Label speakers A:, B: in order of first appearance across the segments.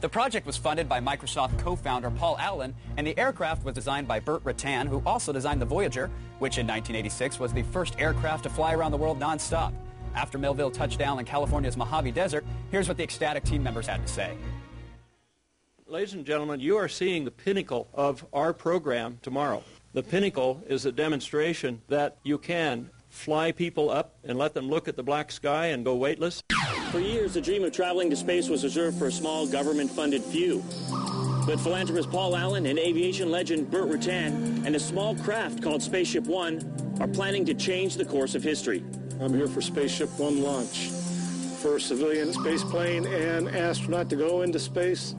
A: The project was funded by Microsoft co-founder Paul Allen, and the aircraft was designed by Burt Rutan, who also designed the Voyager, which in 1986 was the first aircraft to fly around the world nonstop. After Melvill touched down in California's Mojave Desert, here's what the ecstatic team members had to say.
B: Ladies and gentlemen, you are seeing the pinnacle of our program tomorrow. The pinnacle is a demonstration that you can fly people up and let them look at the black sky and go weightless.
C: For years, the dream of traveling to space was reserved for a small government-funded few. But philanthropist Paul Allen and aviation legend Burt Rutan and a small craft called Spaceship One are planning to change the course of history.
D: I'm here for Spaceship One launch for a civilian space plane and astronaut to go into space.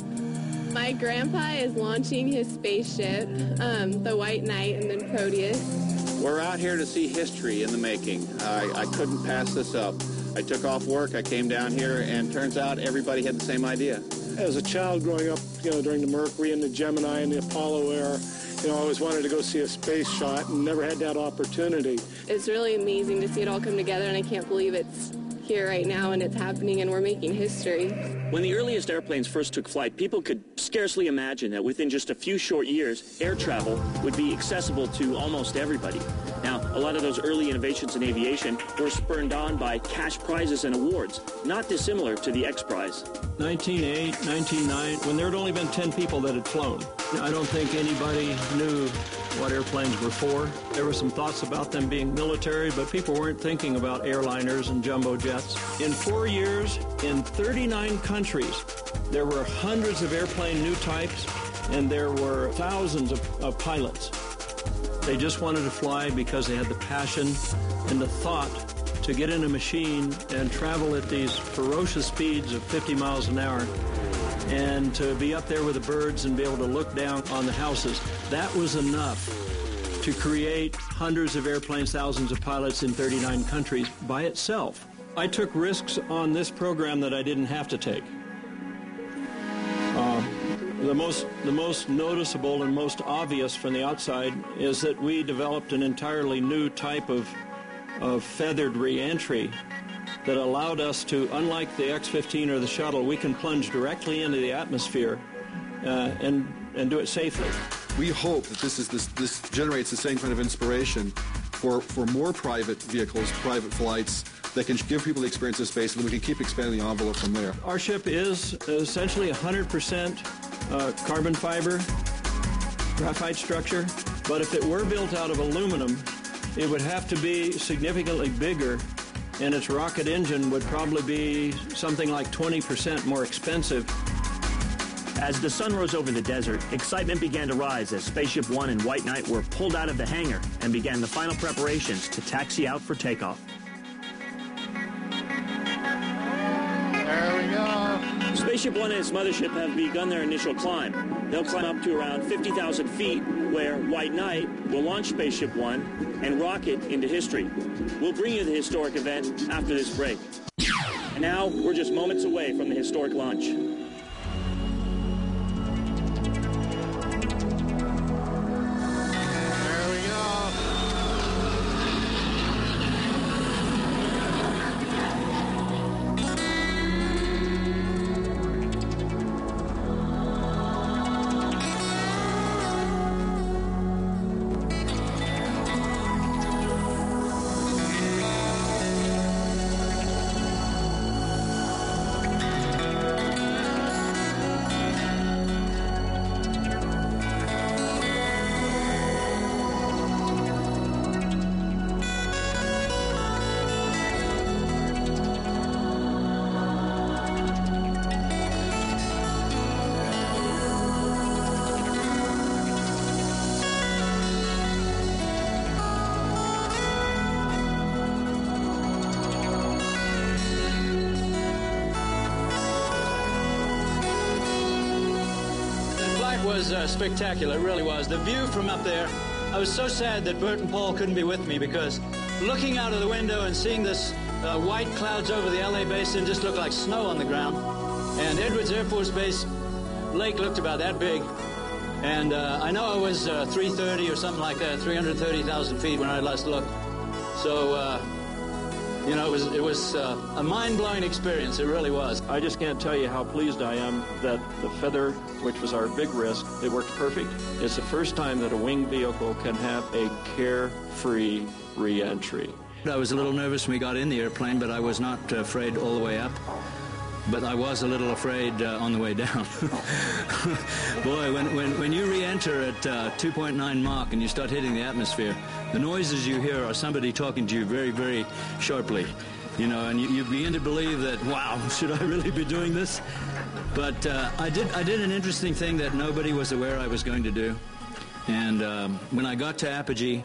E: My grandpa is launching his spaceship, um, the White Knight and then Proteus.
F: We're out here to see history in the making. I, I couldn't pass this up. I took off work, I came down here, and turns out everybody had the same idea.
D: As a child growing up, you know, during the Mercury and the Gemini and the Apollo era, you know, I always wanted to go see a space shot and never had that opportunity.
E: It's really amazing to see it all come together, and I can't believe it's here right now and it's happening and we're making history.
C: When the earliest airplanes first took flight, people could scarcely imagine that within just a few short years, air travel would be accessible to almost everybody. Now, a lot of those early innovations in aviation were spurned on by cash prizes and awards, not dissimilar to the X Prize.
B: 1908, 1909, when there had only been 10 people that had flown. I don't think anybody knew what airplanes were for. There were some thoughts about them being military, but people weren't thinking about airliners and jumbo jets. In four years, in 39 countries, there were hundreds of airplane new types, and there were thousands of, of pilots. They just wanted to fly because they had the passion and the thought to get in a machine and travel at these ferocious speeds of 50 miles an hour and to be up there with the birds and be able to look down on the houses. That was enough to create hundreds of airplanes, thousands of pilots in 39 countries by itself. I took risks on this program that I didn't have to take. Uh, the most, the most noticeable and most obvious from the outside is that we developed an entirely new type of, of feathered reentry that allowed us to, unlike the X-15 or the shuttle, we can plunge directly into the atmosphere uh, and, and do it safely.
G: We hope that this, is this, this generates the same kind of inspiration for, for more private vehicles, private flights, that can give people the experience of space, and then we can keep expanding the envelope from there.
B: Our ship is essentially 100% uh, carbon fiber, graphite structure, but if it were built out of aluminum, it would have to be significantly bigger and its rocket engine would probably be something like 20% more expensive.
C: As the sun rose over the desert, excitement began to rise as Spaceship One and White Knight were pulled out of the hangar and began the final preparations to taxi out for takeoff. Spaceship One and its mothership have begun their initial climb. They'll climb up to around 50,000 feet, where White Knight will launch Spaceship One and rocket into history. We'll bring you the historic event after this break. And now, we're just moments away from the historic launch.
H: Was uh, spectacular, it really was. The view from up there, I was so sad that Burt and Paul couldn't be with me because looking out of the window and seeing this uh, white clouds over the LA basin just looked like snow on the ground. And Edwards Air Force Base lake looked about that big. And uh, I know I was uh, 330 or something like that, 330,000 feet when I last looked. So uh,
I: You know, it was, it was uh, a mind-blowing experience. It really was.
B: I just can't tell you how pleased I am that the feather, which was our big risk, it worked perfect. It's the first time that a winged vehicle can have a carefree reentry.
J: I was a little nervous when we got in the airplane, but I was not afraid all the way up. But I was a little afraid uh, on the way down. Boy, when, when, when you re-enter at uh, 2.9 Mach and you start hitting the atmosphere, the noises you hear are somebody talking to you very, very sharply. You know, and you, you begin to believe that, wow, should I really be doing this? But uh, I did I did an interesting thing that nobody was aware I was going to do. And um, when I got to Apogee,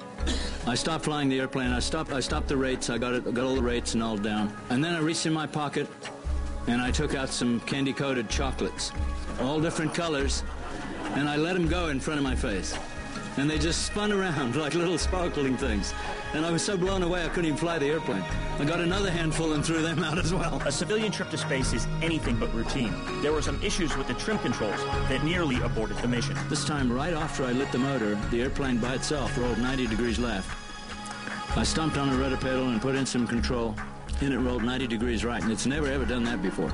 J: I stopped flying the airplane. I stopped. I stopped the rates. I got it. Got all the rates and all down. And then I reached in my pocket, and I took out some candy-coated chocolates, all different colors, and I let them go in front of my face. And they just spun around like little sparkling things. And I was so blown away I couldn't even fly the airplane. I got another handful and threw them out as well.
C: A civilian trip to space is anything but routine. There were some issues with the trim controls that nearly aborted the mission.
J: This time, right after I lit the motor, the airplane by itself rolled 90 degrees left. I stomped on a rudder pedal and put in some control, and it rolled 90 degrees right, and it's never ever done that before.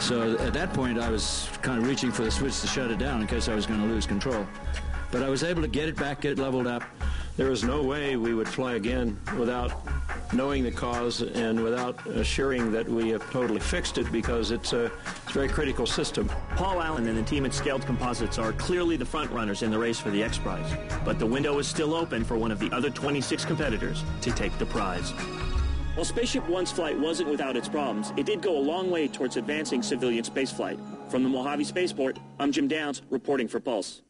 J: So at that point, I was kind of reaching for the switch to shut it down in case I was going to lose control. But I was able to get it back, get it leveled up.
B: There was no way we would fly again without knowing the cause and without assuring that we have totally fixed it because it's a, it's a very critical system.
C: Paul Allen and the team at Scaled Composites are clearly the front runners in the race for the X Prize, but the window is still open for one of the other 26 competitors to take the prize. While Spaceship One's flight wasn't without its problems, it did go a long way towards advancing civilian spaceflight. From the Mojave Spaceport, I'm Jim Downs, reporting for Pulse.